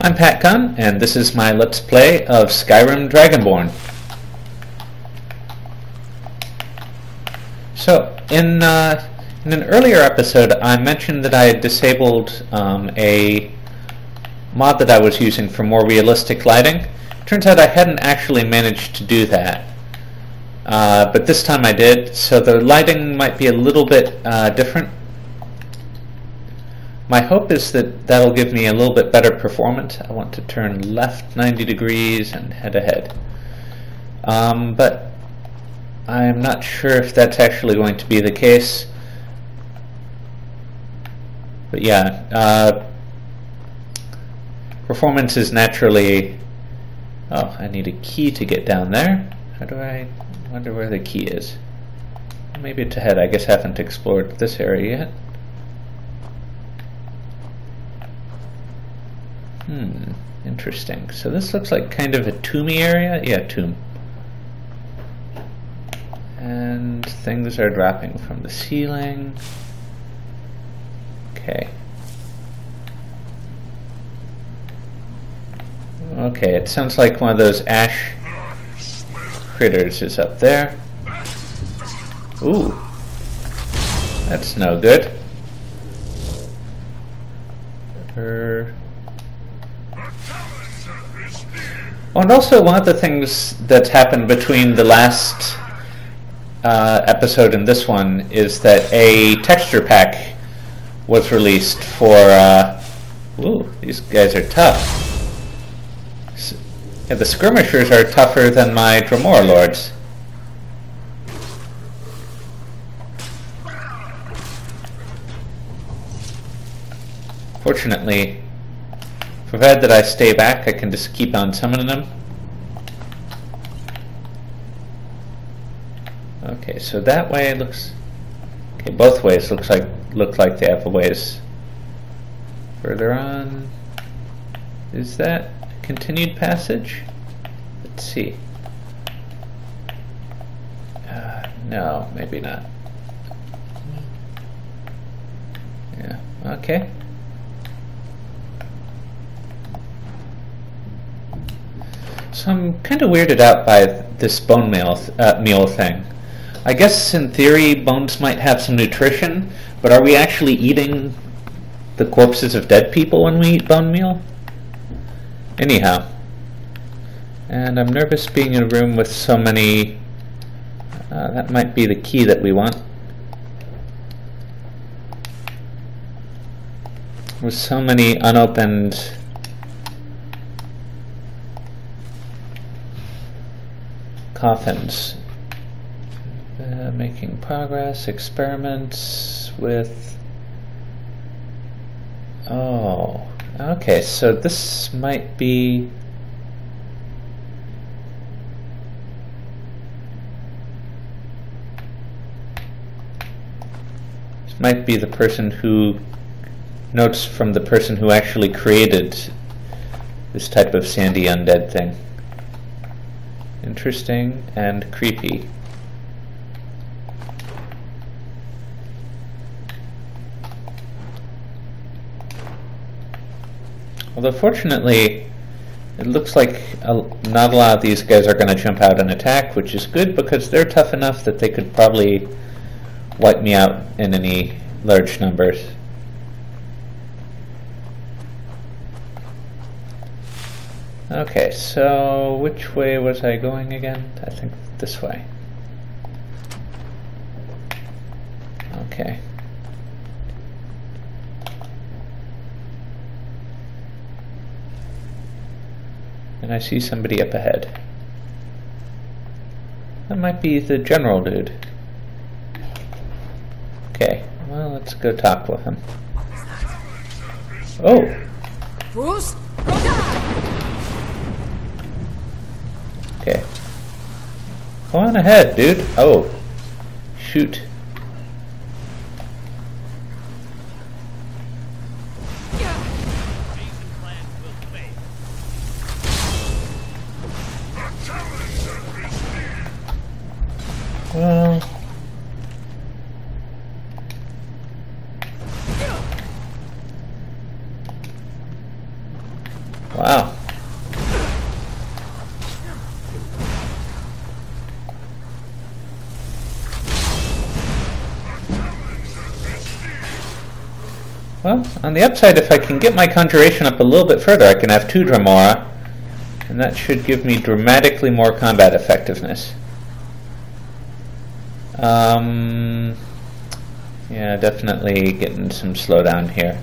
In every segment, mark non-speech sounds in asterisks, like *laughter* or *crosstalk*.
I'm Pat Gunn, and this is my Let's Play of Skyrim Dragonborn. So, in, uh, in an earlier episode, I mentioned that I had disabled um, a mod that I was using for more realistic lighting. Turns out I hadn't actually managed to do that. Uh, but this time I did, so the lighting might be a little bit uh, different my hope is that that'll give me a little bit better performance. I want to turn left 90 degrees and head ahead. Um, but I'm not sure if that's actually going to be the case. But yeah, uh, performance is naturally... Oh, I need a key to get down there. How do I... wonder where the key is. Maybe it's ahead. I guess I haven't explored this area yet. Hmm, interesting. So this looks like kind of a tomby area. Yeah, tomb. And things are dropping from the ceiling. Okay. Okay, it sounds like one of those ash critters is up there. Ooh. That's no good. Er Oh, and also one of the things that's happened between the last uh, episode and this one is that a texture pack was released for. Uh, ooh, these guys are tough. Yeah, the skirmishers are tougher than my Dremora lords. Fortunately, Provided that I stay back, I can just keep on summoning them. Okay, so that way it looks... Okay, both ways looks like look like they have a ways further on. Is that continued passage? Let's see. Uh, no, maybe not. Yeah, okay. So I'm kind of weirded out by this bone meal, uh, meal thing. I guess in theory bones might have some nutrition, but are we actually eating the corpses of dead people when we eat bone meal? Anyhow. And I'm nervous being in a room with so many... Uh, that might be the key that we want. With so many unopened coffins. Uh, making progress, experiments with... Oh, okay, so this might be... This might be the person who... Notes from the person who actually created this type of sandy undead thing interesting and creepy. Although fortunately, it looks like a, not a lot of these guys are going to jump out and attack, which is good because they're tough enough that they could probably wipe me out in any large numbers. Okay, so which way was I going again? I think this way. Okay. And I see somebody up ahead. That might be the general dude. Okay, well, let's go talk with him. Oh! Bruce? Okay. Go on ahead, dude. Oh. Shoot. Wow. On the upside, if I can get my conjuration up a little bit further, I can have two Dremora, and that should give me dramatically more combat effectiveness. Um, yeah, definitely getting some slowdown here.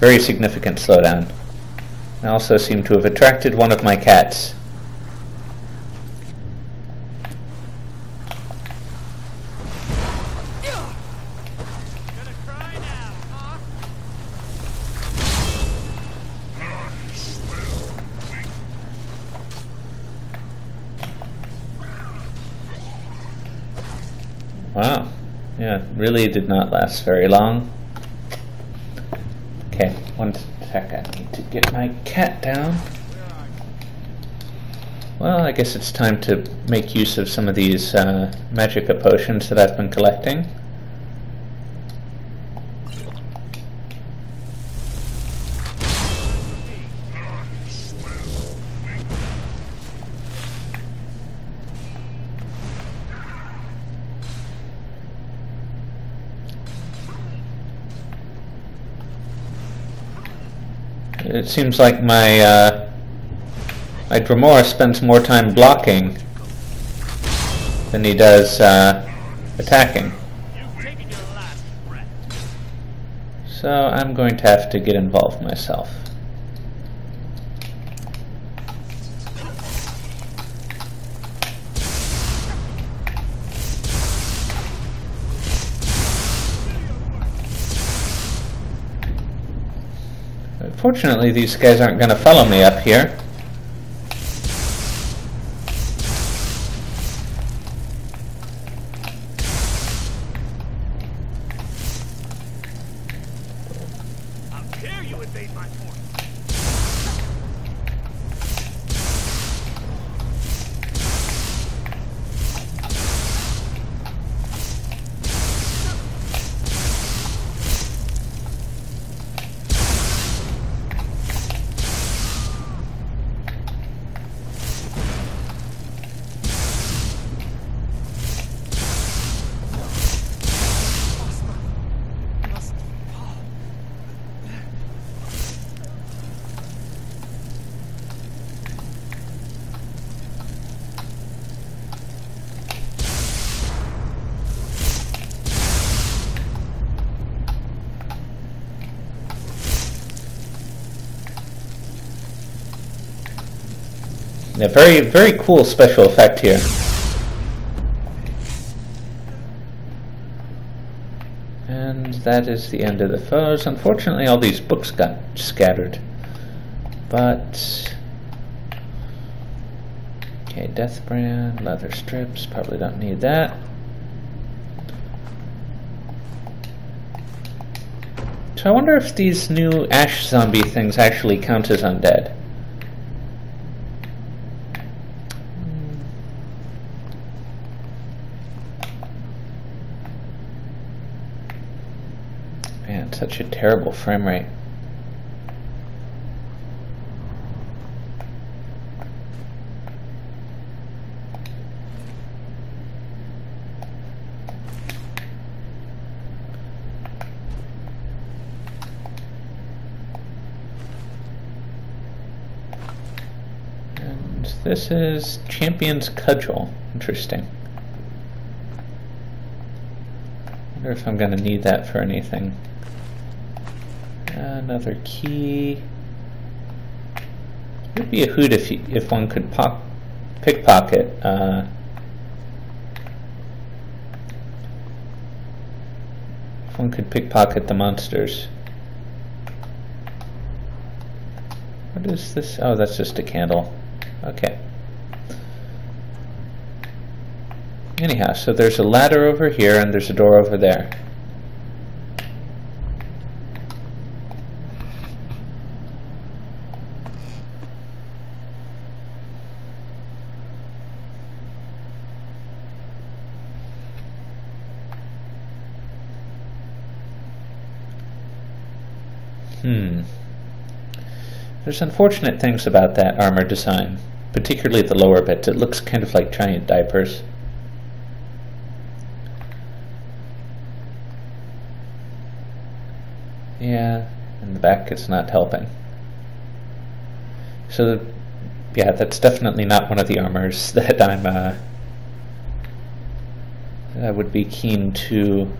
Very significant slowdown. I also seem to have attracted one of my cats. Really did not last very long. Okay, one sec. I need to get my cat down. Well, I guess it's time to make use of some of these uh, potions that I've been collecting. It seems like my uh, my Dremora spends more time blocking than he does uh, attacking. So I'm going to have to get involved myself. Fortunately, these guys aren't going to follow me up here. A very, very cool special effect here. And that is the end of the foes. Unfortunately, all these books got scattered. But... Okay, death brand, leather strips, probably don't need that. So I wonder if these new ash zombie things actually count as undead. Man, such a terrible frame rate. And this is Champion's Cudgel. Interesting. wonder if I'm going to need that for anything. Another key. It would be a hoot if, you, if one could pop, pickpocket uh, if one could pickpocket the monsters. What is this? Oh, that's just a candle. Okay. Anyhow, so there's a ladder over here and there's a door over there. Hmm. There's unfortunate things about that armor design, particularly the lower bit. It looks kind of like giant diapers. Yeah, in the back it's not helping. So, yeah, that's definitely not one of the armors *laughs* that I'm, uh, I would be keen to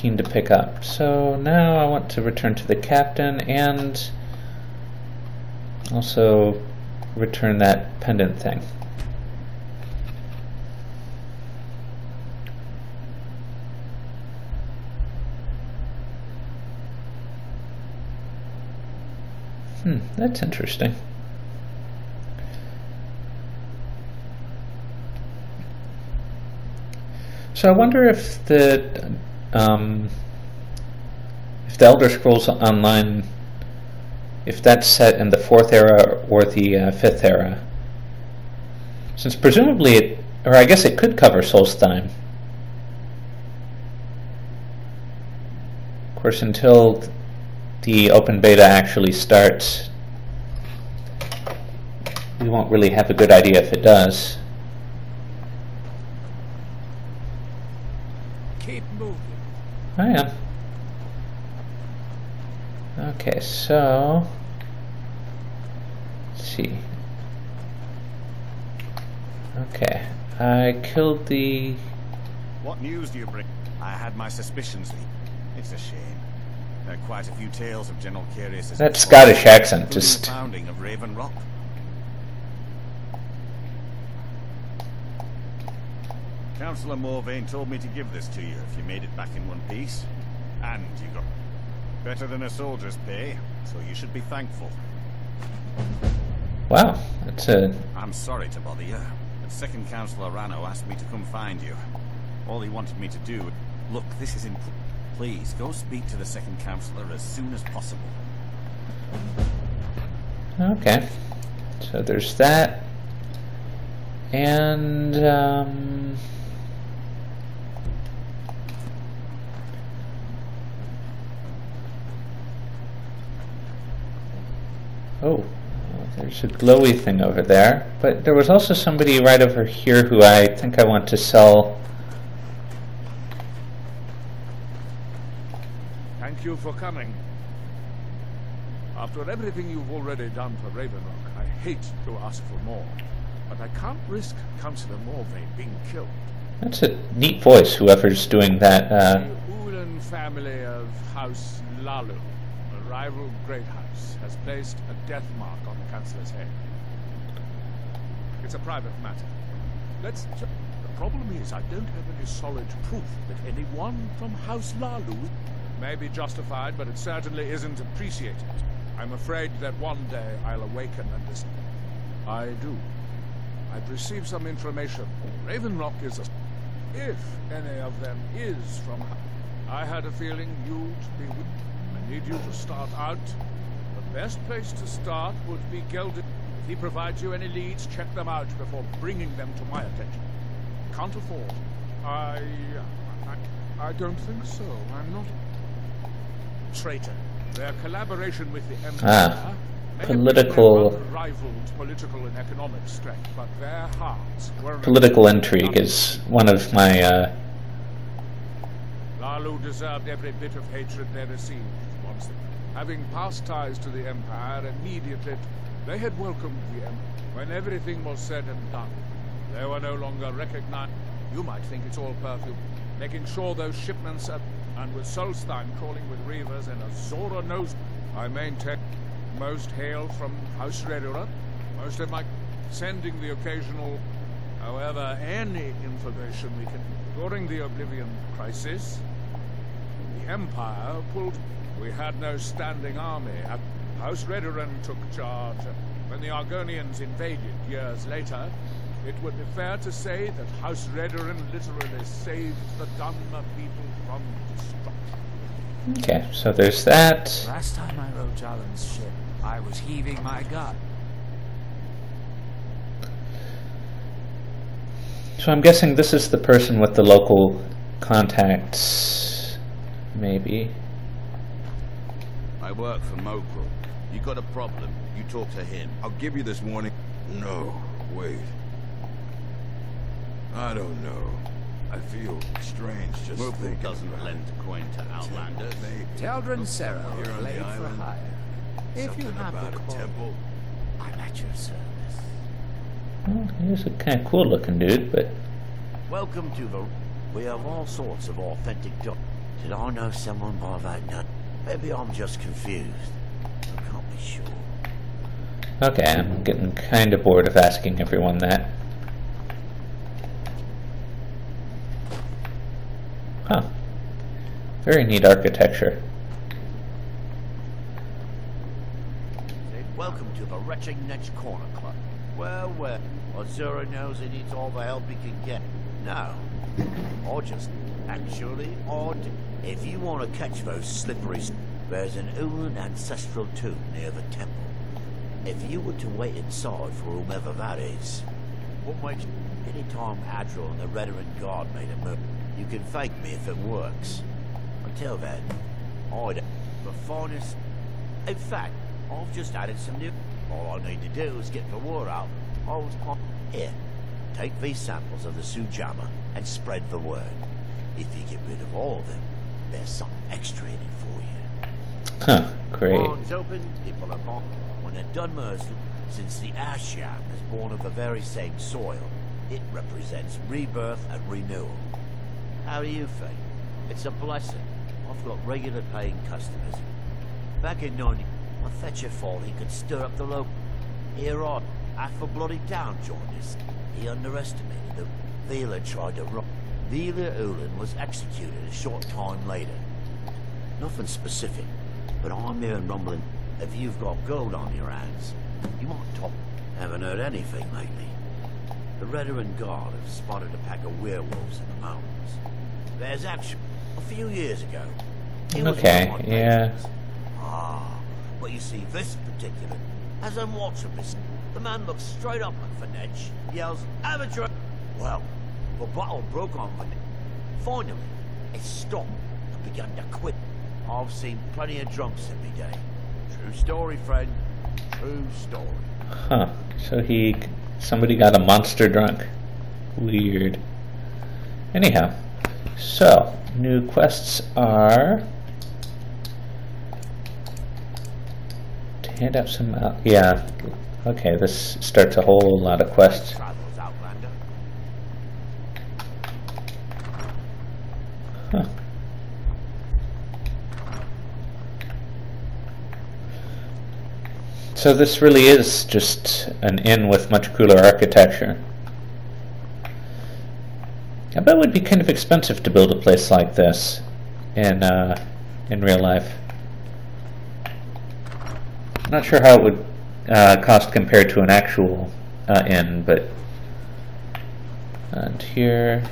keen to pick up. So now I want to return to the captain and also return that pendant thing. Hmm, that's interesting. So I wonder if the um, if the Elder Scrolls Online, if that's set in the fourth era or the uh, fifth era, since presumably it, or I guess it could cover Solstheim. Of course, until the open beta actually starts, we won't really have a good idea if it does. Keep moving. I am. Okay, so let's see. Okay, I killed the. What news do you bring? I had my suspicions. It's a shame. There are quite a few tales of General Carius. That Scottish accent just. founding of Raven Rock. Councillor Morvayn told me to give this to you if you made it back in one piece. And you got better than a soldier's pay, so you should be thankful. Wow, that's a. I'm sorry to bother you, but Second Councillor Rano asked me to come find you. All he wanted me to do... Look, this is important. Please, go speak to the Second Councillor as soon as possible. Okay. So there's that. And, um... Oh, there's a glowy thing over there. But there was also somebody right over here who I think I want to sell. Thank you for coming. After everything you've already done for Ravenrock, I hate to ask for more. But I can't risk Councillor Morvay being killed. That's a neat voice, whoever's doing that. Uh, The Ulen family of House Hlaalu, rival great house, has placed a death mark on the Councillor's head. It's a private matter. Let's... The problem is I don't have any solid proof that anyone from House Hlaalu may be justified, but it certainly isn't appreciated. I'm afraid that one day I'll awaken and this... I do. I've received some information. Ravenrock is a... If any of them is from... I had a feeling you'd be need you to start out. The best place to start would be Geldis. If he provides you any leads, check them out before bringing them to my attention. Can't afford. I... I, I don't think so. I'm not... Traitor. Their collaboration with the Empire... Ah, may have given political- them unrivaled political and economic strength, but their hearts were... political intrigue is one of my. Uh, Hlaalu deserved every bit of hatred they received. Once, having past ties to the Empire, immediately they had welcomed the. When everything was said and done, they were no longer recognized. You might think it's all perfume, making sure those shipments are... And with Solstheim crawling with reavers and a Zora nose, I maintain most hail from House Redoran. Most of my sending the occasional, however, any information we can. During the Oblivion Crisis, the Empire pulled. We had no standing army. House Redoran took charge. When the Argonians invaded years later, it would be fair to say that House Redoran literally saved the Dunmer people from destruction. okay, so there's that. Last time I rode Gjalund's ship, I was heaving my gut. So I'm guessing this is the person with the local contacts, maybe. I work for Mogrul. You got a problem, you talk to him. I'll give you this warning. No, wait. I don't know. I feel strange just Mogrul thinking doesn't about lend it. coin to outlanders. Maybe. Teldryn Sero, Here on the blade for island. hire. If Something you have about the a call, temple. I'm at your service. Well, he's a kind of cool looking dude, but Welcome to the... We have all sorts of authentic doc... Did I know someone by that name? Maybe I'm just confused. I can't be sure. okay, I'm getting kind of bored of asking everyone that. Huh. Very neat architecture. Welcome to the Retching Netch Corner Club. Well, well, Azura knows he needs all the help he can get. No. Or just, actually, odd. If you want to catch those slippery... s- There's an Ulen ancestral tomb near the temple. If you were to wait inside for whomever that is, what makes... Anytime Adril and the Redoran Guard made a move, you can thank me if it works. Until then, I'd... The finest... In fact, I've just added some new... All I need to do is get the word out. I was on... Here, take these samples of the Sujamma and spread the word. If you get rid of all of them, there's something extra in it for you. Huh, great. Barns open, people are born. When a Dunmer's... Since the Asham is born of the very same soil, it represents rebirth and renewal. How do you think? It's a blessing. I've got regular paying customers. Back in 90, I Fetcher thought he could stir up the local. Here on, half a bloody town joined us. He underestimated them. Vila tried to rob. Vila Ulen was executed a short time later. Nothing specific, but I'm hearing rumbling. If you've got gold on your hands, you might talk. Haven't heard anything lately. The Redoran Guard have spotted a pack of werewolves in the mountains. There's actually a few years ago. Okay, one of my yeah. Ah, but you see, this particular, as I'm watching this, the man looks straight up at edge, yells, Amateur! Well, the battle broke on the Finally, it stopped and began to quit. I've seen plenty of drunks every day. True story, friend. True story. Huh. So he, somebody got a monster drunk. Weird. Anyhow, so new quests are to hand out some. Uh, yeah. Okay, this starts a whole lot of quests. *laughs* So this really is just an inn with much cooler architecture. I bet it would be kind of expensive to build a place like this in uh, in real life. I'm not sure how it would uh, cost compared to an actual uh, inn, but and here.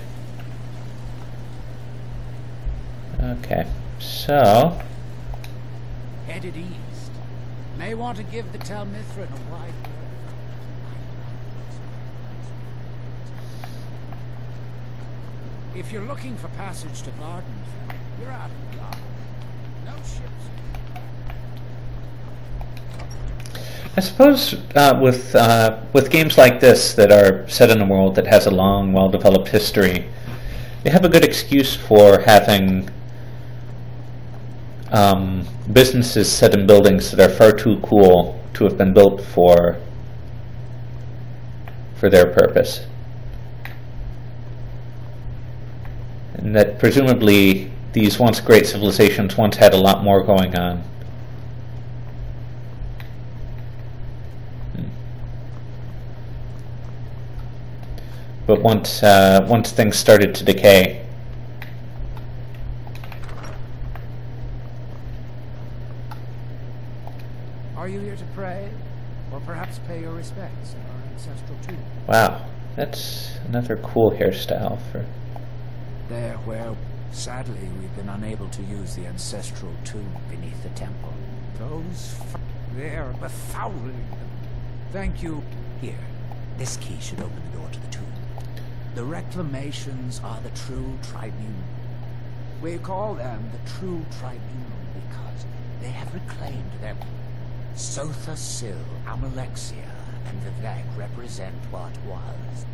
Okay, so Headed east. May want to give the Tel Mithryn a wide berth. If you're looking for passage to Vvardenfell, you're out of luck. No ships. I suppose uh, with uh, with games like this that are set in a world that has a long, well-developed history, they have a good excuse for having um, businesses set in buildings that are far too cool to have been built for for their purpose, and that presumably these once great civilizations once had a lot more going on. but once uh, once things started to decay, Are you here to pray? Pay your respects at our ancestral tomb? wow, that's another cool hairstyle for. There where, sadly, we've been unable to use the ancestral tomb beneath the temple. Those f- they're befouling them. Thank you. Here, this key should open the door to the tomb. The reclamations are the true tribunal. We call them the true tribunal because they have reclaimed their Sotha Sil, Almalexia, and the Vivec represent what was.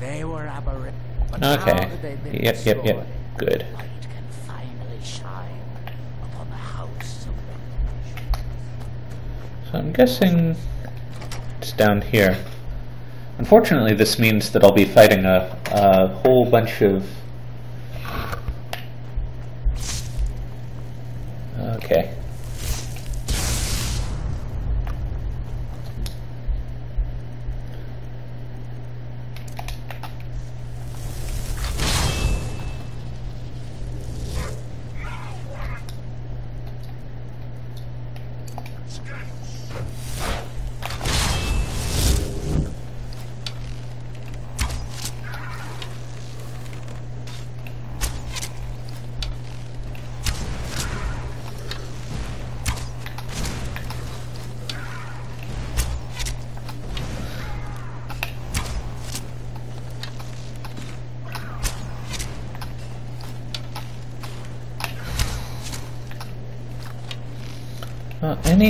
They were aberrant, but now Okay. that they've been Yep, yep, yep. Good. light can finally shine upon the house of So I'm guessing it's down here. Unfortunately, this means that I'll be fighting a, a whole bunch of... Okay.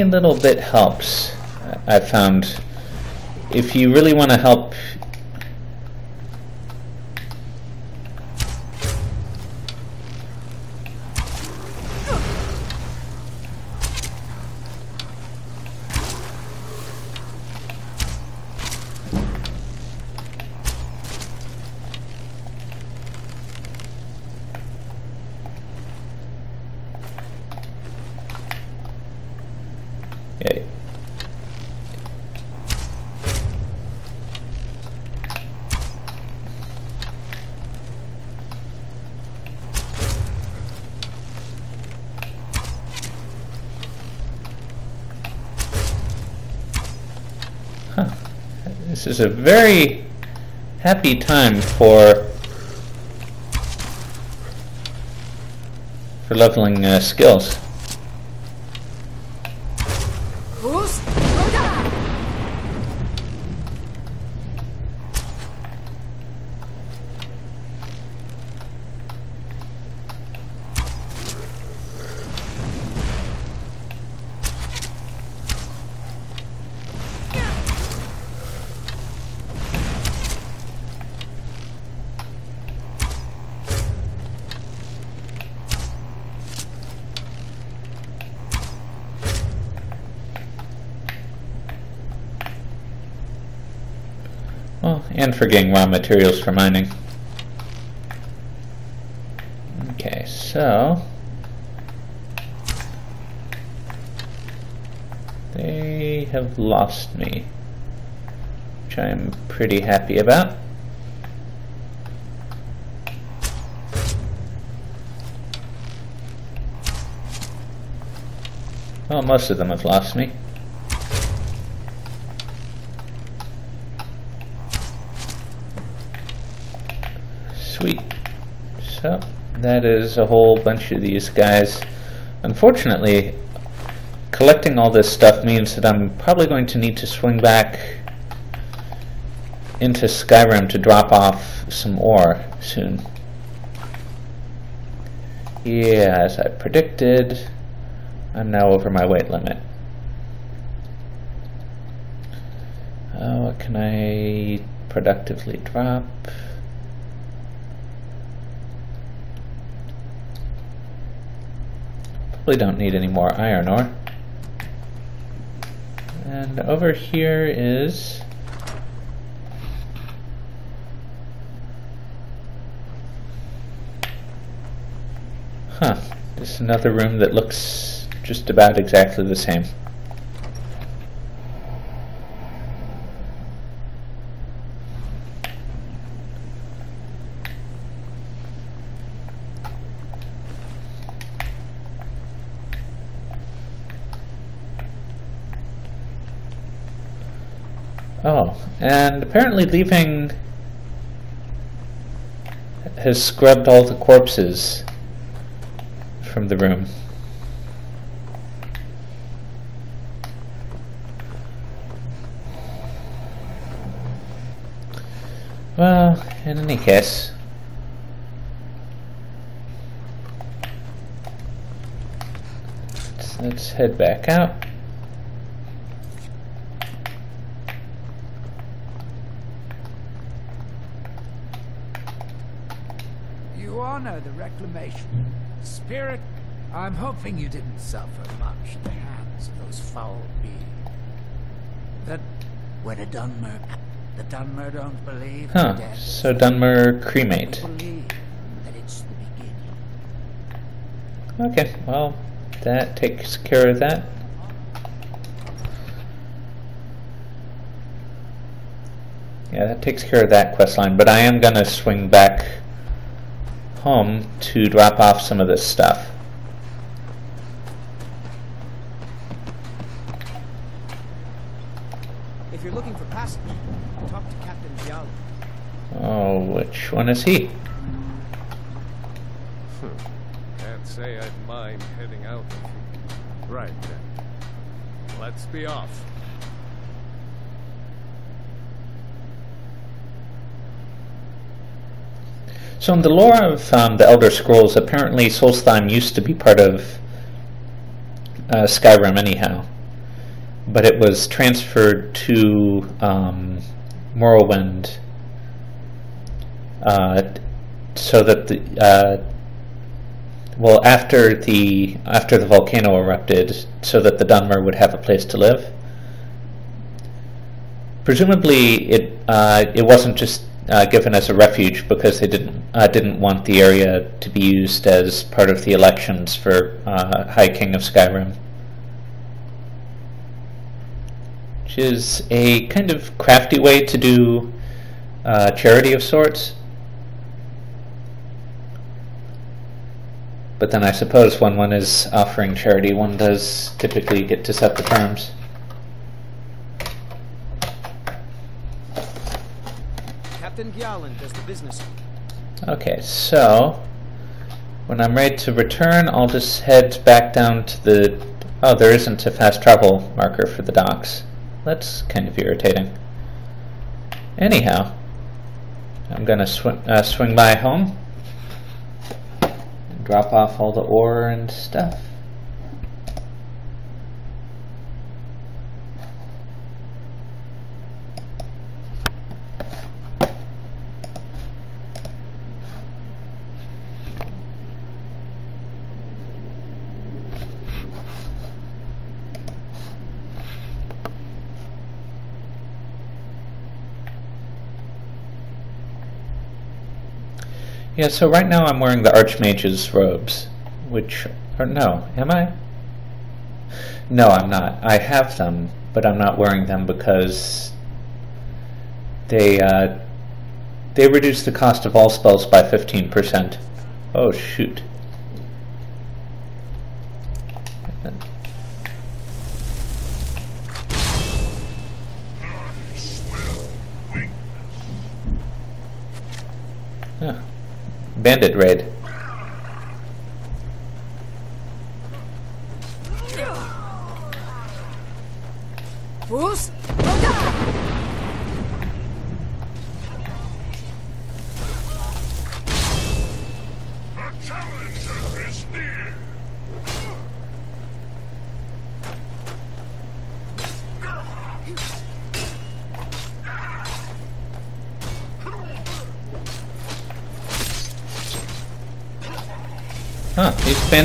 Little bit helps. I- found if you really want to help Yeah. Huh. This a very happy time for for leveling uh, skills. Well, and for getting raw materials for mining. Okay, so... They have lost me, which I'm pretty happy about. Well, most of them have lost me. Sweet. So, that is a whole bunch of these guys. Unfortunately, collecting all this stuff means that I'm probably going to need to swing back into Skyrim to drop off some ore soon. Yeah, as I predicted, I'm now over my weight limit. Uh, what can I productively drop? Probably don't need any more iron ore. And over here is... Huh. This is another room that looks just about exactly the same. Oh, and apparently leaving has scrubbed all the corpses from the room. Well, in any case, let's head back out. The reclamation. Spirit, I'm hoping you didn't suffer much at the hands of those foul beings. That when a Dunmer, the Dunmer don't believe Huh, death so Dunmer cremate. that it's the beginning. Okay, well, that takes care of that. Yeah, that takes care of that quest line, but I am gonna swing back home to drop off some of this stuff. If you're looking for passage, talk to Captain Diallo. Oh, which one is he? Hmm, can't say I'd mind heading out with you. Right then. Let's be off. So in the lore of um, the Elder Scrolls, apparently Solstheim used to be part of uh, Skyrim anyhow, but it was transferred to um, Morrowind uh, so that the uh, well after the after the volcano erupted, so that the Dunmer would have a place to live. Presumably, it uh, it wasn't just uh, given as a refuge because they didn't uh, didn't want the area to be used as part of the elections for uh, High King of Skyrim, which is a kind of crafty way to do uh, charity of sorts. But then I suppose when one is offering charity, one does typically get to set the terms. Captain does the business. Okay, so when I'm ready to return, I'll just head back down to the. Oh, there isn't a fast travel marker for the docks. That's kind of irritating. Anyhow, I'm gonna sw- uh, swing by home, and drop off all the ore and stuff. Yeah, so right now I'm wearing the Archmage's robes, which or no, am I? No, I'm not. I have them, but I'm not wearing them because they uh, they reduce the cost of all spells by 15%. Oh shoot. Bandit raid.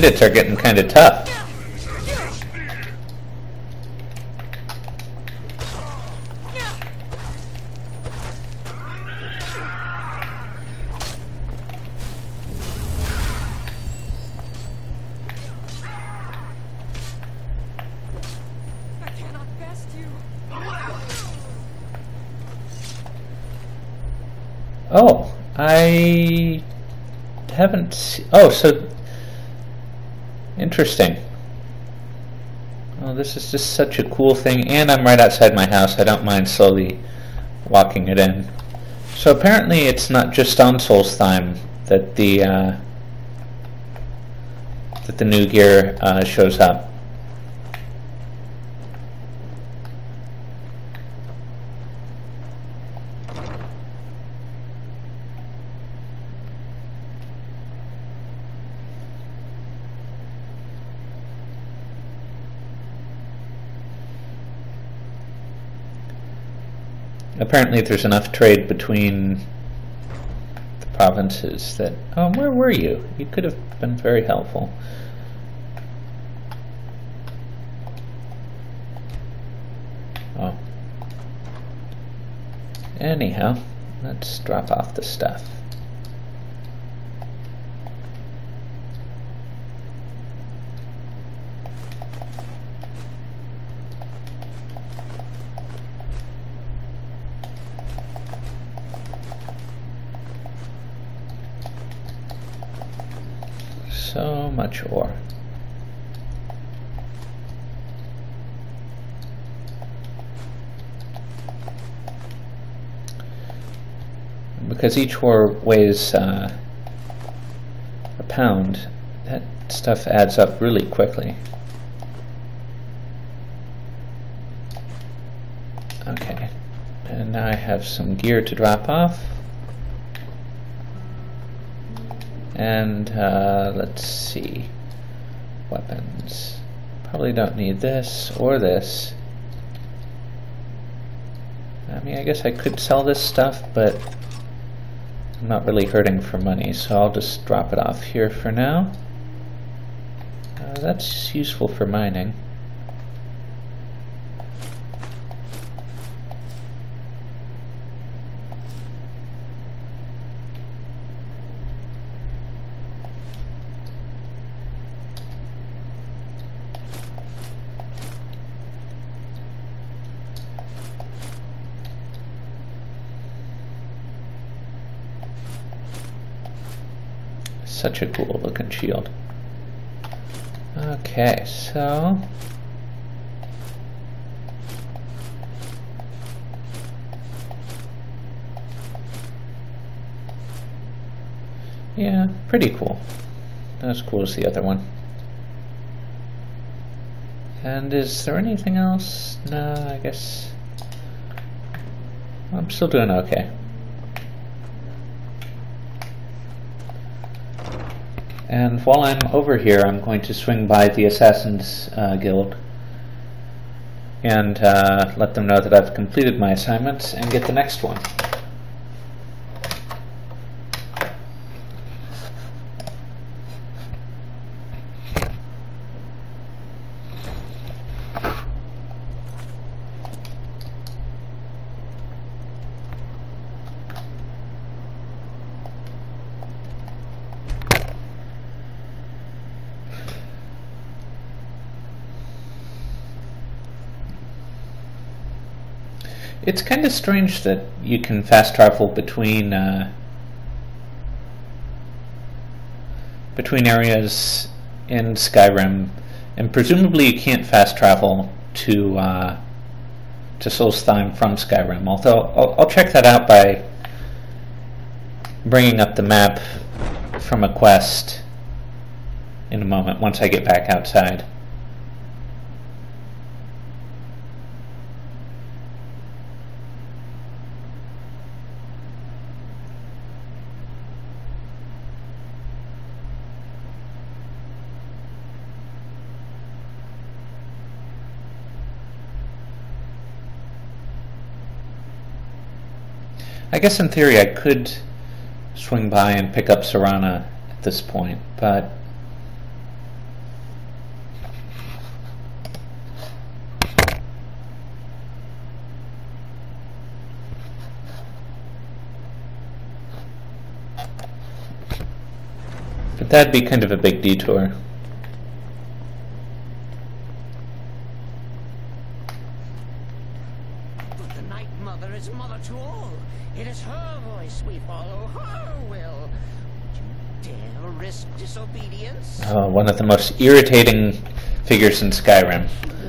Bandits are getting kind of tough. Oh, I haven't. Oh, so interesting. Oh, this is just such a cool thing, and I'm right outside my house. I don't mind slowly walking it in. So apparently, it's not just on Solstheim that the uh, that the new gear uh, shows up. Apparently there's enough trade between the provinces that... Oh, where were you? You could have been very helpful. Oh. Anyhow, let's drop off the stuff. So much ore. Because each ore weighs uh, a pound, that stuff adds up really quickly. Okay, and now I have some gear to drop off. And uh, let's see. Weapons. Probably don't need this or this. I mean, I guess I could sell this stuff, but I'm not really hurting for money, so I'll just drop it off here for now. Uh, that's useful for mining. Such a cool looking shield. Okay, so... Yeah, pretty cool. Not as cool as the other one. And is there anything else? No, I guess... I'm still doing okay. And while I'm over here, I'm going to swing by the Assassin's uh, Guild and uh, let them know that I've completed my assignments and get the next one. It's kind of strange that you can fast travel between uh, between areas in Skyrim, and presumably you can't fast travel to uh, to Solstheim from Skyrim. Although I'll, I'll check that out by bringing up the map from a quest in a moment once I get back outside. I guess in theory I could swing by and pick up Serana at this point, but but that'd be kind of a big detour. But the Night Mother is mother to all. It is her voice we follow, her will. Would you dare risk disobedience? Oh, one of the most irritating figures in Skyrim.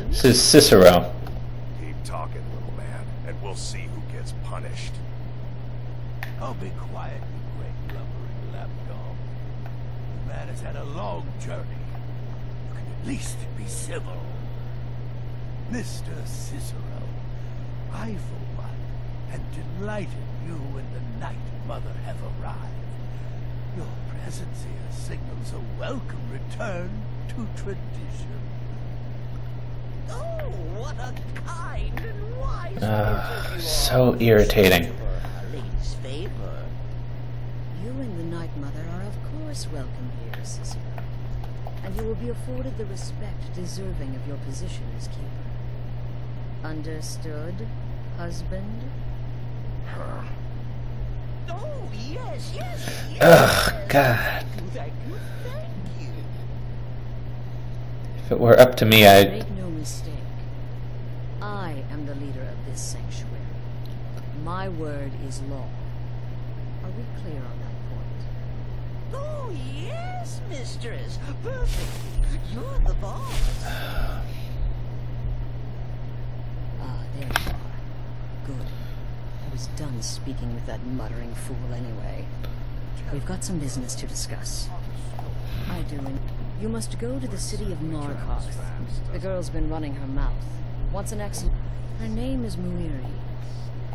This is Cicero. Keep talking, little man, and we'll see who gets punished. Oh, be quiet, you great lumbering lapdog. The man has had a long journey. You can at least be civil. Mr. Cicero, I, for one, am delighted you and the Night Mother have arrived. Your presence here signals a welcome return to tradition. Oh, what a kind and wise ah, you so irritating. Lady's favor. You and the Night Mother are of course welcome here, Cicero. And you will be afforded the respect deserving of your position as keeper. Understood, husband? Oh, yes, yes, yes. Ugh, God. Thank you, thank you. If it were up to me, I'd. Make no mistake. I am the leader of this sanctuary. My word is law. Are we clear on that point? Oh, yes, mistress. Perfect. You're the boss. Ah, there you are. Good. Was done speaking with that muttering fool anyway. We've got some business to discuss. I do. And you must go to the city of Markarth. The girl's been running her mouth. Wants an excellent. Her name is Muiri.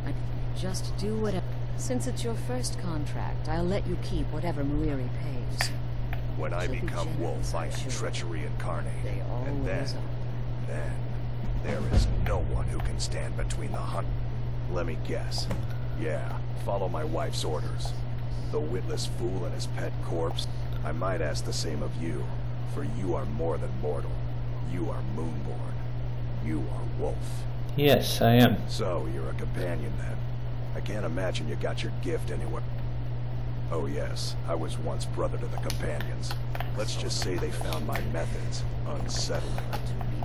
I just do whatever. Since it's your first contract, I'll let you keep whatever Muiri pays. When I She'll be become generous, Wolf, I I'm sure. treachery incarnate. They and then, are. then, there is no one who can stand between the hunt. Let me guess. Yeah, follow my wife's orders. The witless fool and his pet corpse. I might ask the same of you, for you are more than mortal. You are Moonborn. You are Wolf. Yes, I am. So, you're a companion then. I can't imagine you got your gift anywhere. Oh yes, I was once brother to the companions. Let's just say they found my methods unsettling.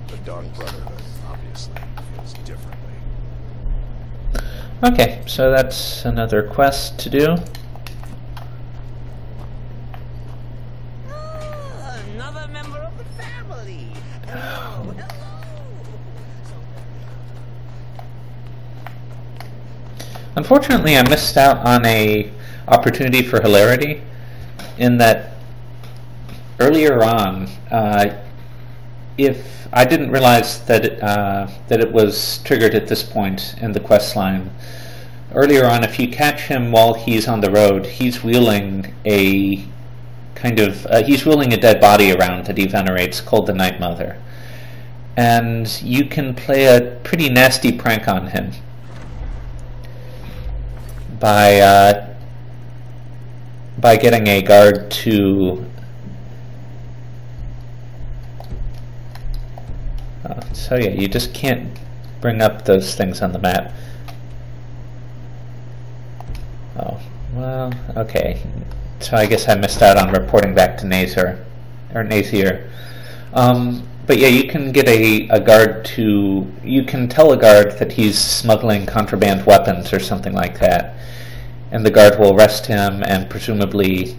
The Dark Brotherhood, obviously, feels differently. Okay, so that's another quest to do. Ah, another member of the family. Hello, hello. Unfortunately, I missed out on a opportunity for hilarity in that earlier on, uh, if I didn't realize that it, uh, that it was triggered at this point in the quest line. Earlier on, if you catch him while he's on the road, he's wheeling a kind of uh, he's wheeling a dead body around that he venerates called the Night Mother, and you can play a pretty nasty prank on him by uh, by getting a guard to uh, so yeah you just can't bring up those things on the map. Oh well okay. So I guess I missed out on reporting back to Nazir or Nazir. Um, but yeah, you can get a, a guard to. You can tell a guard that he's smuggling contraband weapons or something like that, and the guard will arrest him and presumably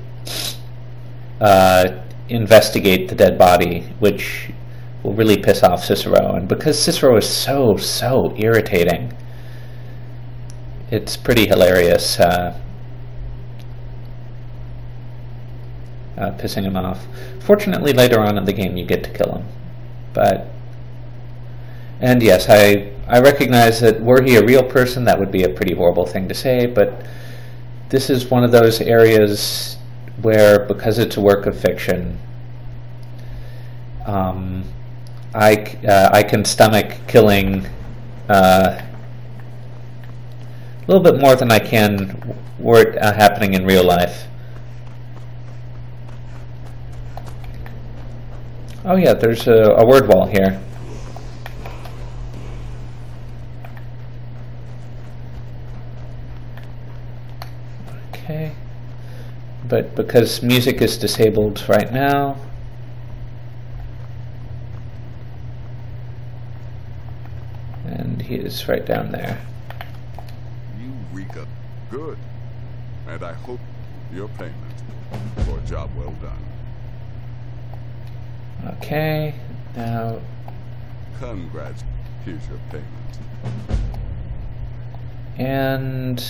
uh, investigate the dead body, which will really piss off Cicero. And because Cicero is so so irritating, it's pretty hilarious. Uh, uh, pissing him off. Fortunately, later on in the game, you get to kill him. But and yes, I I recognize that were he a real person, that would be a pretty horrible thing to say. But this is one of those areas where, because it's a work of fiction, um, I uh, I can stomach killing uh, a little bit more than I can were it uh, happening in real life. Oh yeah, there's a, a word wall here. Okay. But because music is disabled right now, and he is right down there. You reek of good. And I hope your payment for a job well done. Okay, now Congrats. Here's your payment. and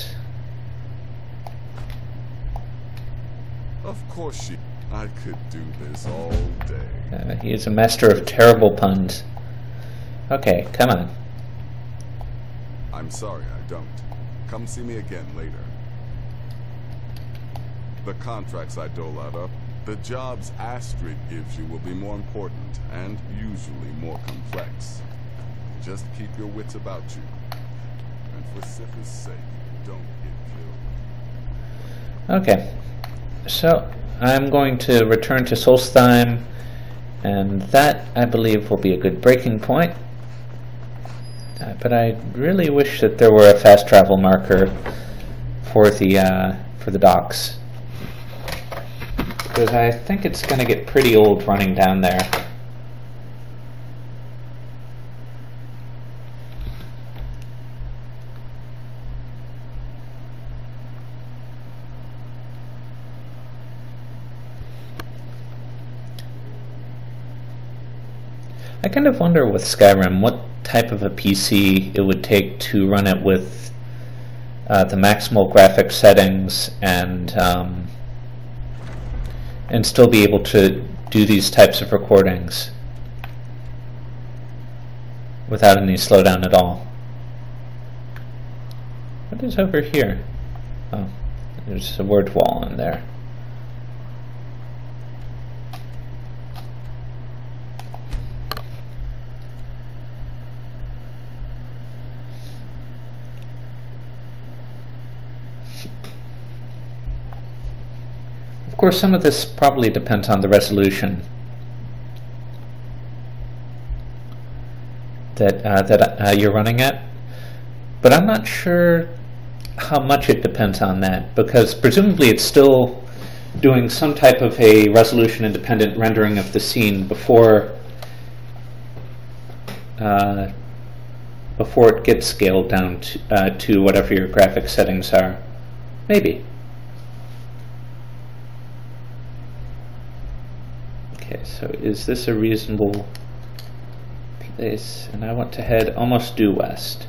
Of course she... I could do this all day. uh, he is a master of terrible puns. Okay, come on. I'm sorry I don't. Come see me again later. The contracts I dole out of, the jobs Astrid gives you will be more important and usually more complex. Just keep your wits about you. And for Sif's sake, don't get killed. Okay, so I'm going to return to Solstheim, and that, I believe, will be a good breaking point. Uh, but I really wish that there were a fast travel marker for the uh, for the docks, because I think it's going to get pretty old running down there. I kind of wonder with Skyrim what type of a PC it would take to run it with uh, the maximal graphics settings and um, and still be able to do these types of recordings without any slowdown at all. What is over here? Oh, there's a word wall in there. Of course, some of this probably depends on the resolution that uh, that uh, you're running at, but I'm not sure how much it depends on that because presumably it's still doing some type of a resolution independent rendering of the scene before uh, before it gets scaled down to, uh, to whatever your graphic settings are. Maybe. Okay, so is this a reasonable place? And I want to head almost due west.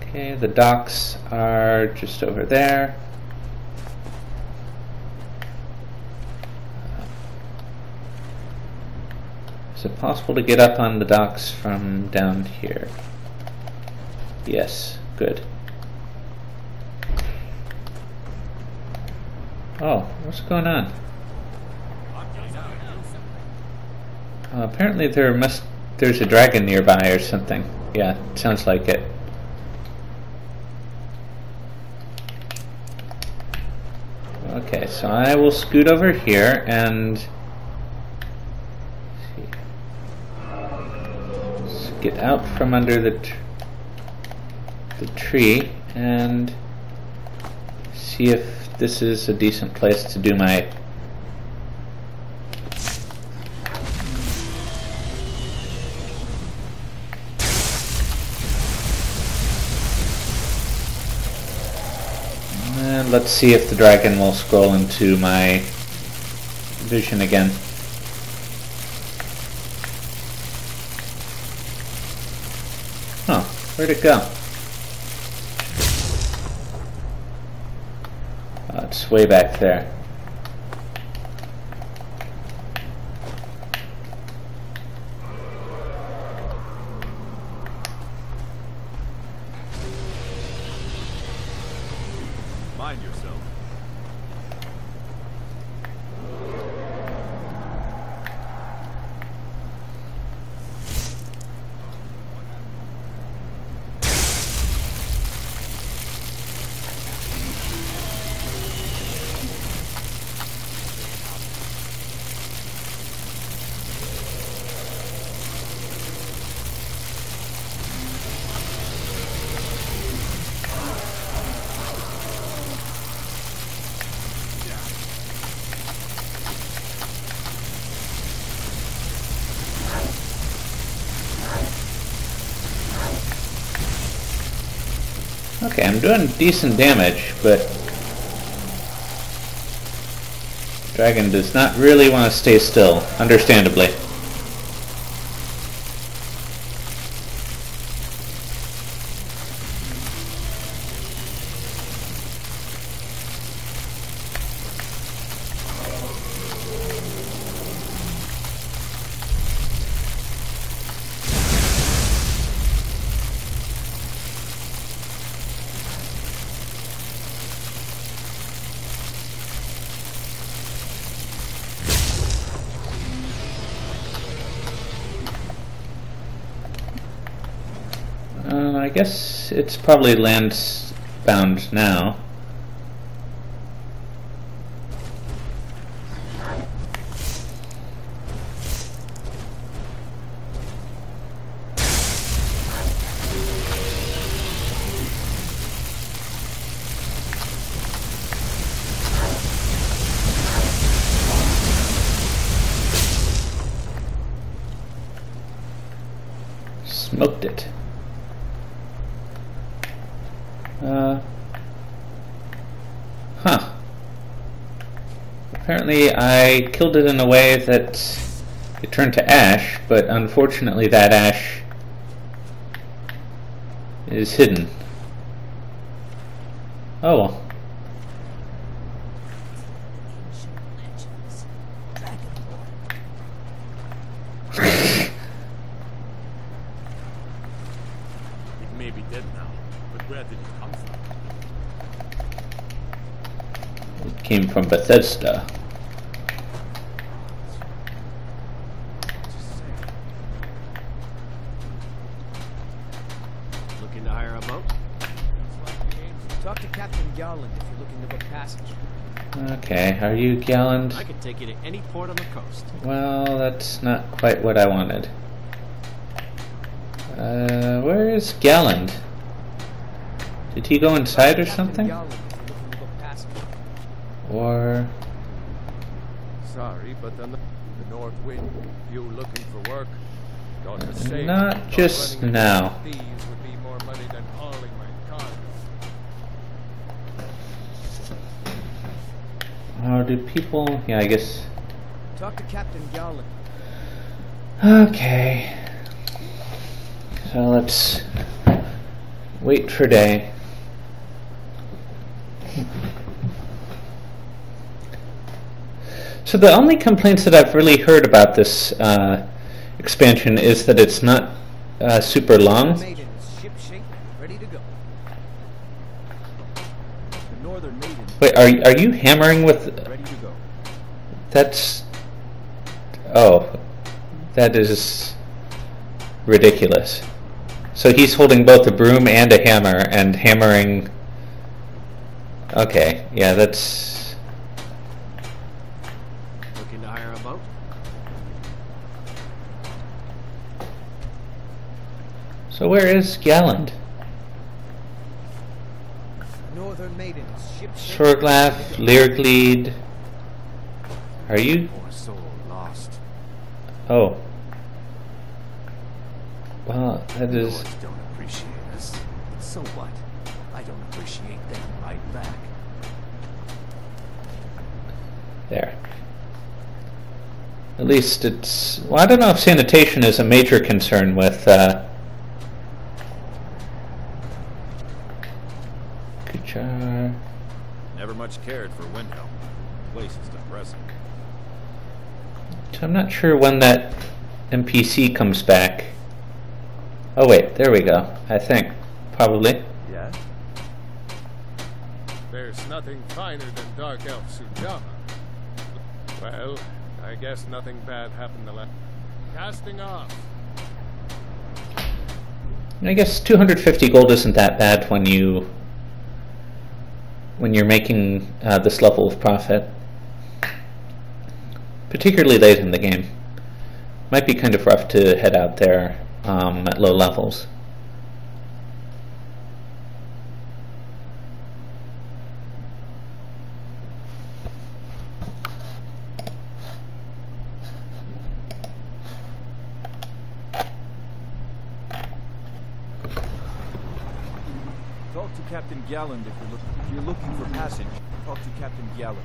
Okay, the docks are just over there. Is it possible to get up on the docks from down here? Yes, good. Oh, what's going on? Uh, apparently there must there's a dragon nearby or something. Yeah, sounds like it. Okay, so I will scoot over here and get out from under the tr the tree and see if this is a decent place to do my and let's see if the dragon will scroll into my vision again Huh, where'd it go? Oh, it's way back there. Okay, I'm doing decent damage, but Dragon does not really want to stay still, understandably. It's probably land bound now. Smoked it. Uh, huh. Apparently I killed it in a way that it turned to ash, but unfortunately that ash is hidden. Oh well. It may be you Gjalund? I can take you to any port on the coast. Well, that's not quite what I wanted. Uh, where is Gjalund? Did he go inside or something? Gjalund if you're looking to book passage. Or Sorry, but then the, the north wind, you looking for work. Got to say, Not not just now. Thieves would be more money than hauling my cargo. or do people? Yeah, I guess. Talk to Captain. Okay. So let's wait for day. So the only complaints that I've really heard about this uh, expansion is that it's not uh, super long. Maidens, ship shape, ready to go. The Northern Maiden, Wait, are are you hammering with? Ready to go. That's. Oh, that is ridiculous. So he's holding both a broom and a hammer and hammering. Okay, yeah, that's. Looking to hire a boat? So where is Gjalund? Northern Maidens, ship shape. Shortlaugh, Leargleed. Are you? Poor soul lost. Oh. Well, that is. Lords don't appreciate us. So what? I don't appreciate them right back. There. At least it's. Well, I don't know if sanitation is a major concern with. Uh, Kuchar. Never much cared for Windhelm. The place is depressing. So I'm not sure when that NPC comes back. Oh wait, there we go. I think probably. Yeah? There's nothing finer than Dark Elf Sujamma. Well, I guess nothing bad happened the last. Casting off. I guess 250 gold isn't that bad when you when you're making uh, this level of profit, particularly late in the game. Might be kind of rough to head out there um, at low levels. Talk to Captain Gjalund if you're, look- if you're looking for passage. Talk to Captain Gjalund.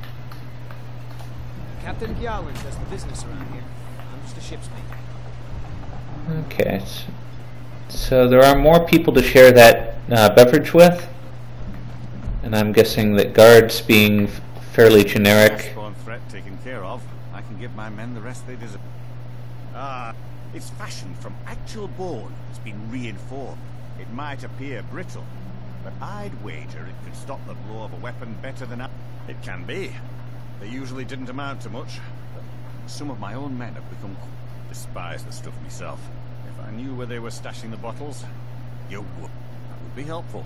Captain Gjalund does the business around here. I'm just a ship's mate. Okay, so there are more people to share that uh, beverage with, and I'm guessing that guards being f- fairly generic. Spawn threat taken care of. I can give my men the rest they deserve. Ah, it's fashioned from actual bone. It's been reinforced. It might appear brittle, but I'd wager it could stop the blow of a weapon better than I. It can be. They usually didn't amount to much, but some of my own men have become. Despise the stuff myself. If I knew where they were stashing the bottles, you would. Could be helpful.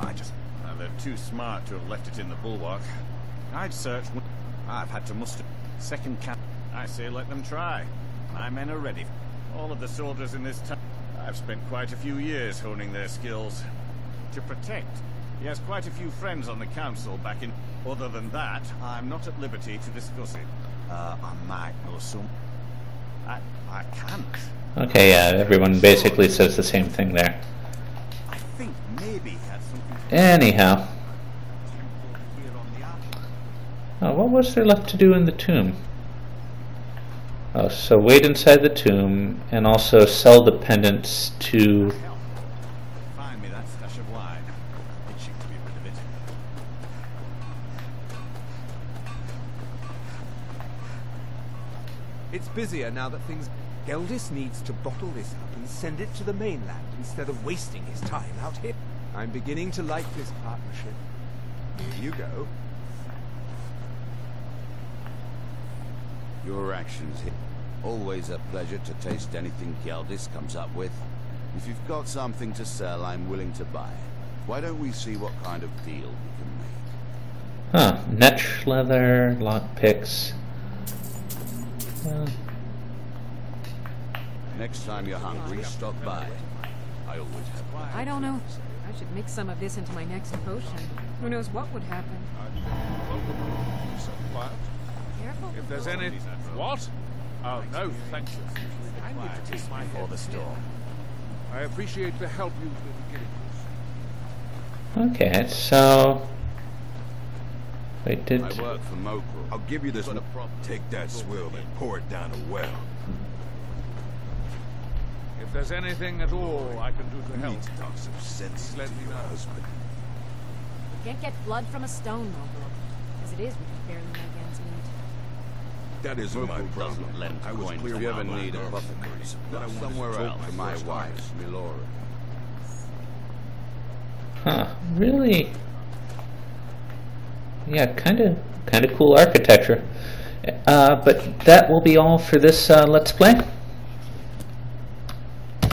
I just... Uh, they're too smart to have left it in the bulwark. I'd search... I've had to muster... Second camp... I say let them try. My men are ready. All of the soldiers in this town... I've spent quite a few years honing their skills. To protect. He has quite a few friends on the council back in... Other than that, I'm not at liberty to discuss it. Uh, I might know some... I... I can't. Okay, yeah, everyone basically says the same thing there. I think maybe had something Anyhow. here on the island. Oh, what was there left to do in the tomb? Oh, so wait inside the tomb and also sell the pendants to. Help. Find me that stash of wine. Itching to be rid of it. It's busier now that things... Geldis needs to bottle this up and send it to the mainland instead of wasting his time out here. I'm beginning to like this partnership. Here you go. Your actions here. Always a pleasure to taste anything Geldis comes up with. If you've got something to sell, I'm willing to buy it. Why don't we see what kind of deal we can make? Huh, netch leather, lockpicks. Well, Next time you're hungry, stop by. I always have. I don't know. I should mix some of this into my next potion. Who knows what would happen? So quiet. Careful. If there's any... What? Oh, no, thank you. I need to take my Before the storm. I appreciate the help you've been giving us. okay, so. Wait, did. I work for Mogrul. I'll give you this one. Take that swill and pour it down a well. If there's anything at all I can do to help, need to talk some sense let me know. husband. Can't get blood from a stone, Noble. As it is, we can barely make ends meet. That isn't my problem. doesn't lend I was coins. clear If you with ever need a girlfriend. apothecary, Then I look wanted to somewhere talk else my my wife. Milora. Huh, really? Yeah, kind of, kind of cool architecture. Uh, but that will be all for this uh, Let's Play.